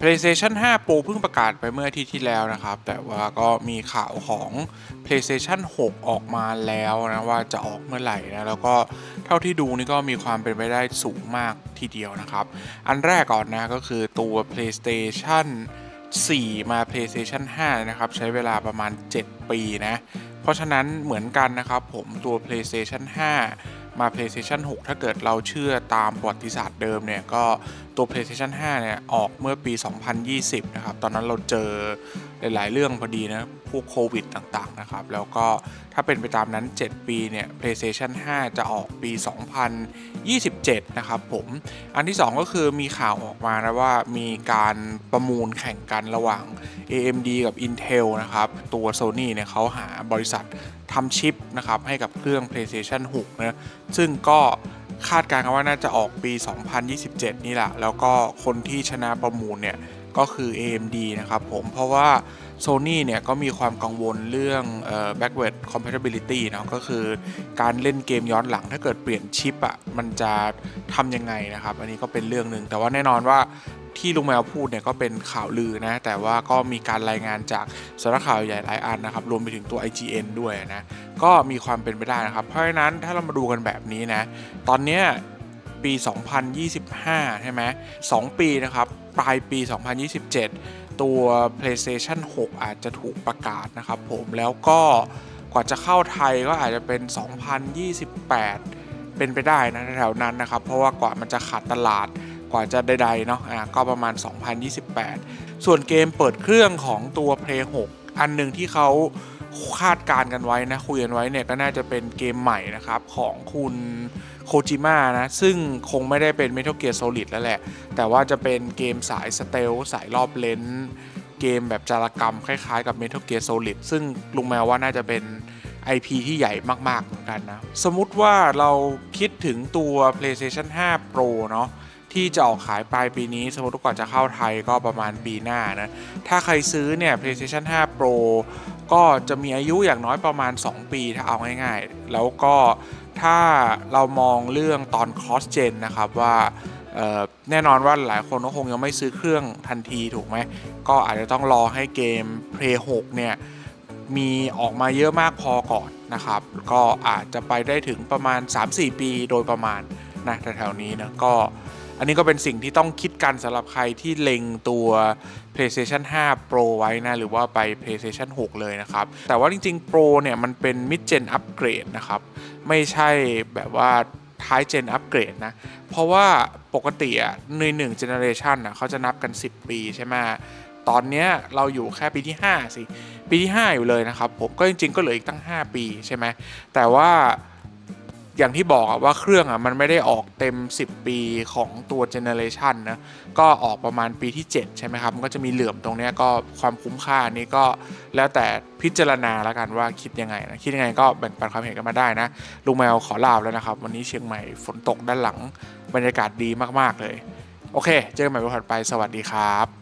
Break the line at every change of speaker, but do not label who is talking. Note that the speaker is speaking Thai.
PlayStation 5 Pro เพิ่งประกาศไปเมื่ออาทิตย์ที่แล้วนะครับ แต่ว่าก็มีข่าวของ PlayStation 6 ออกมาแล้วนะว่าจะออกเมื่อไหร่นะ แล้วก็เท่าที่ดูนี่ก็มีความเป็นไปได้สูงมากทีเดียวนะครับ อันแรกก่อนนะก็คือตัว PlayStation 4 มา PlayStation 5 นะครับ ใช้เวลาประมาณ 7 ปีนะ เพราะฉะนั้นเหมือนกันนะครับผมตัว PlayStation 5 มา PlayStation 6 ถ้าเกิดเราเชื่อตามประวัติศาสตร์เดิมเนี่ย ก็ตัว PlayStation 5 เนี่ย ออกเมื่อปี 2020 นะครับ ตอนนั้นเราเจอหลาย ๆ เรื่องพอดีนะ พวกโควิดต่าง ๆ นะครับ แล้วก็ถ้าเป็นไปตามนั้น 7 ปีเนี่ย PlayStation 5 จะออกปี 2027 นะครับผม อันที่ 2 ก็คือมีข่าวออกมานะว่ามีการประมูลแข่งกันระหว่าง AMD กับ Intel นะครับ ตัว Sony เนี่ยเขาหาบริษัท ทำชิปนะครับให้กับเครื่อง PlayStation 6 นะซึ่งก็คาดการณ์กันว่าน่าจะออกปี 2027 นี่แหละ แล้วก็คนที่ชนะประมูลเนี่ย ก็คือ AMD นะครับผม เพราะว่า Sony เนี่ยก็มีความกังวลเรื่องเอ่อ backward compatibility นะก็คือการเล่นเกมย้อนหลังถ้าเกิดเปลี่ยนชิปอะ่ะ มันจะทำยังไงนะครับ อันนี้ก็เป็นเรื่องหนึ่ง แต่ว่าแน่นอนว่า ที่ลุงแมวพูดเนี่ยก็เป็นข่าวลือนะ แต่ว่าก็มีการรายงานจากสำนักข่าวใหญ่หลายอันนะครับ รวมไปถึงตัว IGN ด้วยนะ ก็มีความเป็นไปได้นะครับ เพราะฉะนั้นถ้าเรามาดูกันแบบนี้นะ ตอนเนี้ยปี 2025 ใช่ไหม2ปีนะครับ ปลายปี 2027 ตัว PlayStation 6 อาจจะถูกประกาศนะครับผม แล้วก็กว่าจะเข้าไทยก็อาจจะเป็น 2028 เป็นไปได้นะแถวนั้นนะครับ เพราะว่ากว่ามันจะขาดตลาด กว่าจะใดๆเนาะอะก็ประมาณ 2028 ส่วนเกมเปิดเครื่องของตัว Play 6 อันหนึ่งที่เขาคาดการณ์กันไว้นะ คุยกันไว้เนี่ยก็น่าจะเป็นเกมใหม่นะครับของคุณโคจิมะนะ ซึ่งคงไม่ได้เป็น Metal Gear Solid แล้วแหละ แต่ว่าจะเป็นเกมสายสเตลสายรอบเลนเกมแบบจารกรรมคล้ายๆกับ Metal Gear Solid ซึ่งลุงแมวว่าน่าจะเป็น IP ที่ใหญ่มากๆเหมือนกันนะ สมมุติว่าเราคิดถึงตัว PlayStation 5 Pro เนาะ ที่จะออกขายปลายปีนี้ สมมติว่าก่อนจะเข้าไทยก็ประมาณปีหน้านะ ถ้าใครซื้อเนี่ย PlayStation 5 Pro ก็จะมีอายุอย่างน้อยประมาณ 2 ปีถ้าเอาง่ายๆ แล้วก็ถ้าเรามองเรื่องตอน cross gen นะครับว่าแน่นอนว่าหลายคนก็คงยังไม่ซื้อเครื่องทันทีถูกไหม ก็อาจจะต้องรอให้เกม Play 6 เนี่ย มีออกมาเยอะมากพอก่อนนะครับ ก็อาจจะไปได้ถึงประมาณ 3-4 ปีโดยประมาณนะแถวๆนี้นะก็ อันนี้ก็เป็นสิ่งที่ต้องคิดกันสำหรับใครที่เล็งตัว PlayStation 5 Pro ไว้นะ หรือว่าไป PlayStation 6 เลยนะครับ แต่ว่าจริงๆ Pro เนี่ยมันเป็น Mid Gen Upgrade นะครับ ไม่ใช่แบบว่าท้าย Gen Upgrade นะ เพราะว่าปกติอะใน1 Generation อะเขาจะนับกัน 10 ปีใช่ไหมตอนเนี้ยเราอยู่แค่ปีที่ 5 สิ ปีที่ 5 อยู่เลยนะครับ ผมก็จริงๆ ก็เหลืออีกตั้ง 5 ปีใช่ไหมแต่ว่า อย่างที่บอกอะว่าเครื่องอะมันไม่ได้ออกเต็ม 10 ปีของตัวเจเนเรชันนะก็ออกประมาณปีที่ 7 ใช่ไหมครับ มันก็จะมีเหลื่อมตรงนี้ก็ความคุ้มค่านี้ก็แล้วแต่พิจารณาแล้วกันว่าคิดยังไงนะคิดยังไงก็แบ่งปันความเห็นกันมาได้นะ ลุงแมวขอลาบแล้วนะครับ วันนี้เชียงใหม่ฝนตกด้านหลังบรรยากาศดีมากๆเลย โอเค เจอกันใหม่วันถัดไปสวัสดีครับ